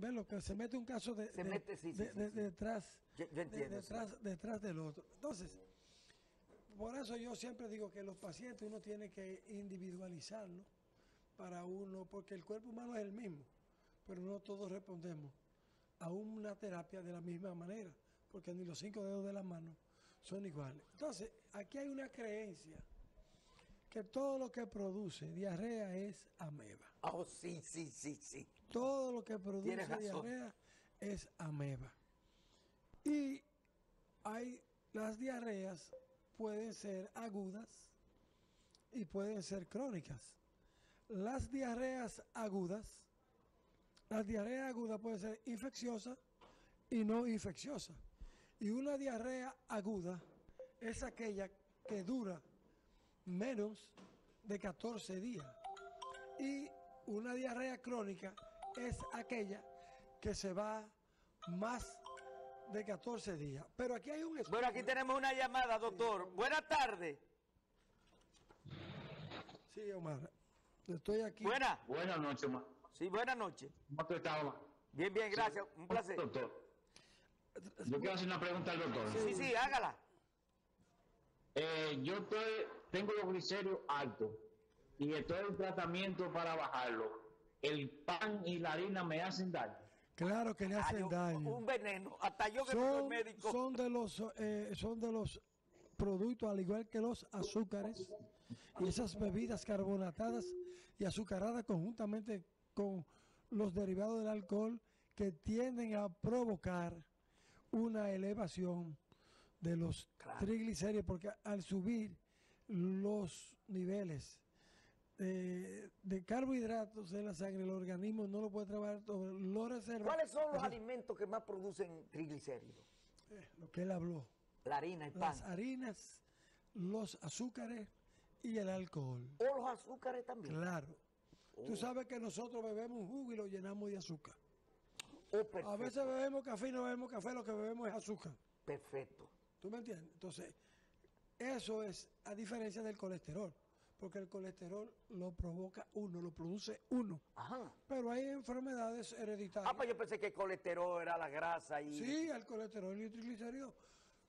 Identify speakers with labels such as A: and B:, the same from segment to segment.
A: Ve lo que se mete un caso de,
B: Se
A: de-
B: mete, sí, sí,
A: de-
B: sí,
A: de-
B: sí.
A: detrás,
B: Yo- yo
A: de-
B: entiendo,
A: detrás, detrás del otro. Entonces, por eso yo siempre digo que los pacientes uno tiene que individualizarlo para uno, porque el cuerpo humano es el mismo, pero no todos respondemos a una terapia de la misma manera, porque ni los cinco dedos de la mano son iguales. Entonces, aquí hay una creencia que todo lo que produce diarrea es ameba.
B: Oh, sí, sí, sí, sí.
A: Todo lo que produce diarrea es ameba. Y hay las diarreas pueden ser agudas y pueden ser crónicas. Las diarreas agudas, las diarreas agudas pueden ser infecciosas y no infecciosas. Y una diarrea aguda es aquella que dura menos de 14 días. Y una diarrea crónica es aquella que se va más de 14 días. Pero aquí hay un estudio.
B: Bueno, aquí tenemos una llamada, doctor. Buenas tardes.
A: Sí, Omar. Estoy aquí.
B: Buenas.
C: Buenas noches, ma.
B: Sí, buenas noches.
C: ¿Cómo tú estás, ma?
B: Bien, bien, gracias. Un placer.
C: Doctor. Yo quiero hacer una pregunta al doctor.
B: Sí, sí, hágala.
C: Eh, yo estoy, tengo los glicéridos altos y estoy en tratamiento para bajarlo. El pan y la harina me hacen daño.
A: Claro que le
B: Ah,
A: hacen daño.
B: Un veneno. Hasta yo que soy
A: Son,
B: médico.
A: son de los eh, son de los productos al igual que los azúcares y esas bebidas carbonatadas y azucaradas conjuntamente con los derivados del alcohol que tienden a provocar una elevación de los
B: Claro.
A: triglicéridos porque al subir los niveles eh, de carbohidratos en la sangre el organismo no lo puede trabajar todo, lo reserva
B: ¿Cuáles son los alimentos que más producen triglicéridos?
A: lo que él habló
B: La harina, el pan.
A: las harinas, los azúcares y el alcohol.
B: O los azúcares también.
A: Claro.
B: Oh.
A: Tú sabes que nosotros bebemos un jugo y lo llenamos de azúcar.
B: Oh.
A: A veces bebemos café y no bebemos café, lo que bebemos es azúcar.
B: Perfecto.
A: ¿Tú me entiendes? Entonces, eso es a diferencia del colesterol, porque el colesterol lo provoca uno, lo produce uno.
B: Ajá.
A: Pero hay enfermedades hereditarias.
B: Ah, pues yo pensé que el colesterol era la grasa y...
A: Sí, el colesterol y el triglicérido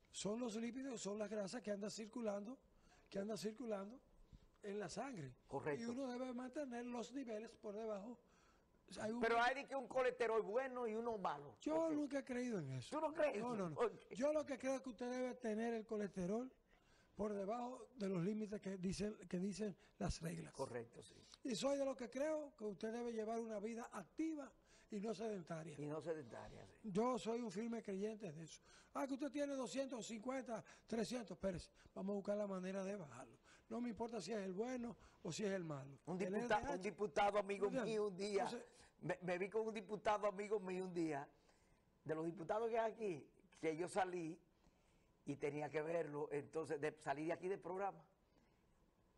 A: son los lípidos, son las grasas que andan circulando, que andan circulando en la sangre.
B: Correcto.
A: Y uno debe mantener los niveles por debajo. O sea, hay un-
B: Pero hay de que un colesterol bueno y uno malo.
A: yo nunca he creído en eso.
B: ¿Tú no crees?
A: No, no. Yo lo que creo es que usted debe tener el colesterol por debajo de los límites que dicen, que dicen las reglas.
B: Correcto, sí.
A: Y soy de los que creo que usted debe llevar una vida activa y no sedentaria.
B: Y no sedentaria, sí.
A: Yo soy un firme creyente de eso. Ah, que usted tiene 250, 300, Pérez. Vamos a buscar la manera de bajarlo. No me importa si es el bueno o si es el malo.
B: Un diputado, un diputado amigo
A: ¿entiendes?
B: mío un día,
A: Entonces,
B: me, me vi con un diputado amigo mío un día, de los diputados que hay aquí, que yo salí y tenía que verlo, entonces de, salí de aquí del programa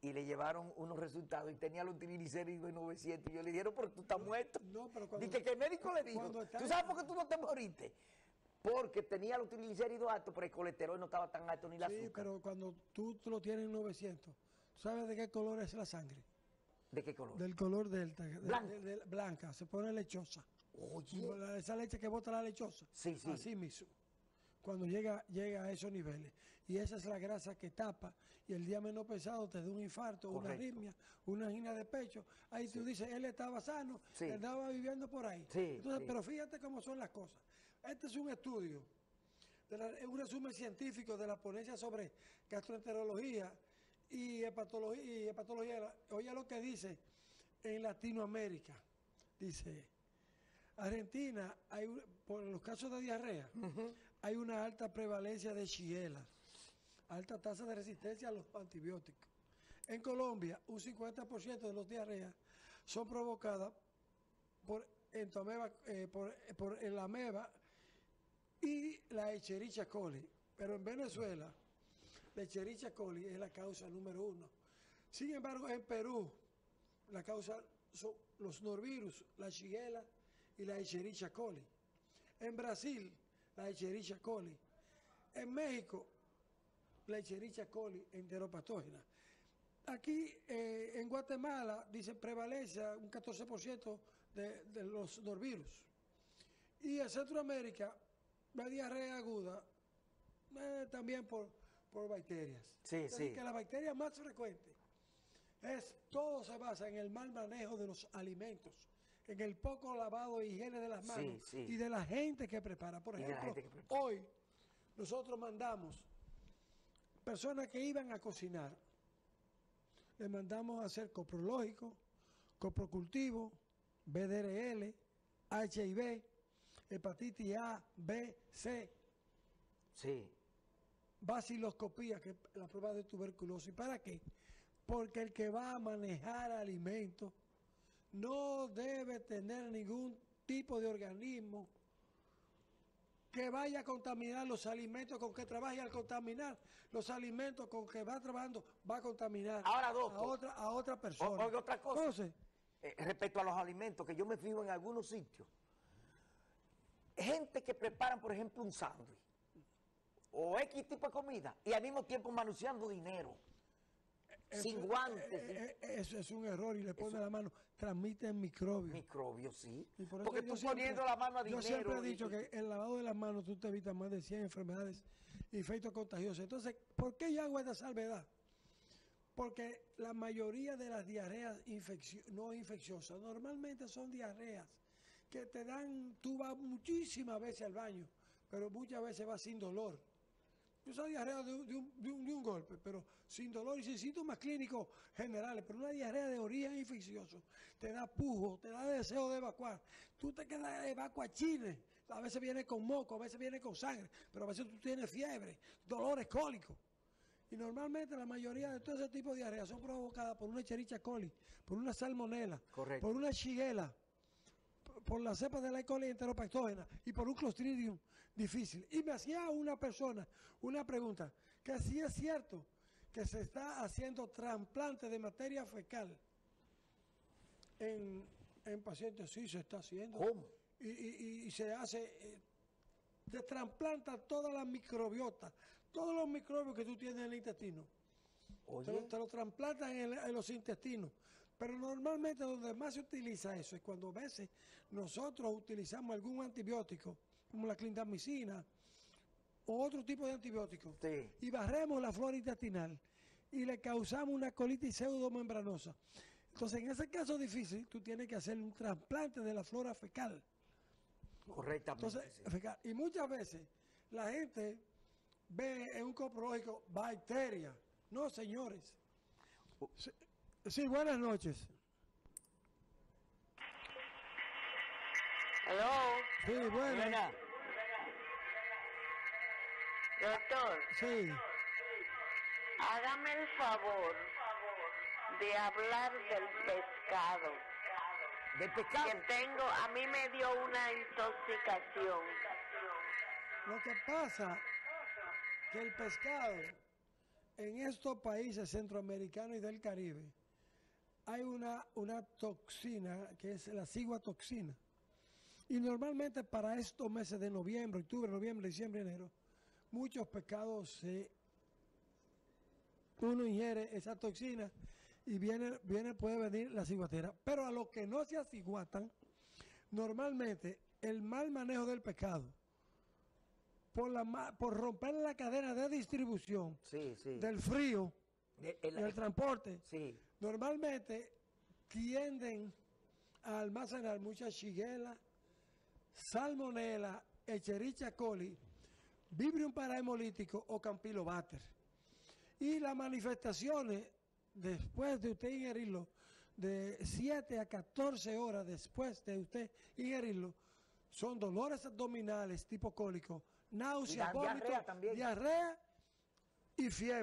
B: y le llevaron unos resultados y tenía los triglicéridos en 900 y yo le dijeron, pero tú estás muerto.
A: No, pero cuando-
B: Dije que el médico le dijo,
A: está-
B: ¿tú sabes por qué tú no te moriste? Porque tenía los triglicéridos altos, pero el colesterol no estaba tan alto ni la
A: sí,
B: azúcar.
A: pero cuando tú lo tienes en 900, ¿tú sabes de qué color es la sangre?
B: ¿De qué color?
A: Del color delta. de-
B: Blanca.
A: de- de- blanca, se pone lechosa.
B: Oye,
A: Esa leche que bota la lechosa.
B: Sí, sí.
A: Así mismo. Cuando llega, llega a esos niveles. Y esa es la grasa que tapa. Y el día menos pesado te da un infarto, una arritmia, una angina de pecho. Ahí tú dices, él estaba sano,
B: Sí.
A: él andaba viviendo por ahí.
B: Sí,
A: Entonces. Pero fíjate cómo son las cosas. Este es un estudio, de la- un resumen científico de la ponencia sobre gastroenterología y hepatología. Y hepatología. Oye lo que dice en Latinoamérica. Dice, Argentina, hay, por los casos de diarrea, hay una alta prevalencia de Shigella, alta tasa de resistencia a los antibióticos. En Colombia, un 50% de los diarreas son provocadas por, entomeba, eh, por, por el ameba y la Echerichia coli. Pero en Venezuela, la Echerichia coli es la causa número uno. Sin embargo, en Perú, la causa son los norvirus, la Shigella y la Echerichia coli. En Brasil, la Echerichia coli. En México, la Echerichia coli enteropatógena. Aquí eh, en Guatemala, dice, prevalece un 14% de, de los norvirus. Y en Centroamérica, la diarrea aguda eh, también por, por bacterias.
B: Sí, sí.
A: Que la bacteria más frecuente es, todo se basa en el mal manejo de los alimentos, en el poco lavado e higiene de las manos
B: sí.
A: y de la gente que prepara. Por
B: de
A: ejemplo,
B: prepara.
A: hoy nosotros mandamos personas que iban a cocinar, le mandamos a hacer coprológico, coprocultivo, BDRL, HIV, hepatitis A, B, C,
B: Sí.
A: baciloscopía, que es la prueba de tuberculosis. ¿Para qué? Porque el que va a manejar alimentos no debe tener ningún tipo de organismo que vaya a contaminar los alimentos con que trabaje y al contaminar los alimentos con que va trabajando va a contaminar
B: Ahora,
A: a otra a otra persona.
B: oiga otra cosa.
A: Entonces,
B: Eh, respecto a los alimentos, que yo me fijo en algunos sitios. Gente que preparan, por ejemplo, un sándwich o X tipo de comida y al mismo tiempo manoseando dinero. Sin guantes,
A: eh, eh, eh, eso es un error y le pone la mano, transmiten microbios.
B: microbios, sí.
A: Por
B: Porque tú
A: siempre-
B: poniendo la mano a dinero.
A: Yo siempre he dicho
B: y-
A: que el lavado de las manos tú te evitas más de 100 enfermedades y efectos contagiosos. Entonces, ¿por qué yo hago esta salvedad? Porque la mayoría de las diarreas infeccio- no infecciosas normalmente son diarreas que te dan, tú vas muchísimas veces al baño, pero muchas veces vas sin dolor. Esa diarrea de, un- de un, de un- de un golpe, pero sin dolor y sin síntomas clínicos generales, pero una diarrea de origen infeccioso te da pujo, te da deseo de evacuar. Tú te quedas evacuachines. A veces viene con moco, a veces viene con sangre, pero a veces tú tienes fiebre, dolores cólicos. Y normalmente la mayoría de todo ese tipo de diarreas son provocadas por una Escherichia coli, por una salmonela,
B: Correcto.
A: por una shigella, por- la cepa de la E. coli enteropactógena y por un clostridium difícil. Y me hacía una persona una pregunta, que si es cierto que se está haciendo trasplante de materia fecal en, en pacientes, sí se está haciendo.
B: ¿Cómo?
A: Y, y- y- y se hace, eh, te trasplanta toda la microbiota, todos los microbios que tú tienes en el intestino. Te lo,
B: Oye,
A: te lo trasplantan en, el- en los intestinos. Pero normalmente donde más se utiliza eso es cuando a veces nosotros utilizamos algún antibiótico, como la clindamicina o otro tipo de antibiótico,
B: Sí.
A: y barremos la flora intestinal y le causamos una colitis pseudomembranosa. Entonces, en ese caso difícil, tú tienes que hacer un trasplante de la flora fecal.
B: correctamente.
A: Entonces,
B: sí.
A: fecal. Y muchas veces la gente ve en un coprológico bacterias. No, señores. Sí, buenas noches.
D: Aló,
A: Sí, buenas.
B: Buena.
D: doctor,
A: Sí.
D: hágame el favor de hablar del pescado.
B: De
D: Que
B: pescado.
D: tengo, a mí me dio una intoxicación.
A: Lo que pasa que el pescado en estos países centroamericanos y del Caribe hay una, una toxina que es la ciguatoxina. Y normalmente para estos meses de noviembre, octubre, noviembre, diciembre, enero, muchos pescados se uno ingiere esa toxina y viene, viene puede venir la ciguatera. Pero a los que no se aciguatan, normalmente el mal manejo del pescado, por, la, por romper la cadena de distribución
B: Sí, sí.
A: del frío,
B: De- el-
A: del transporte,
B: sí.
A: Normalmente tienden a almacenar mucha shigella, salmonella, echerichia coli, vibrium parahemolítico o campylobacter. Y las manifestaciones, después de usted ingerirlo, de 7 a 14 horas después de usted ingerirlo, son dolores abdominales tipo cólico,
B: diarrea
A: vómitos,
B: también.
A: diarrea y fiebre.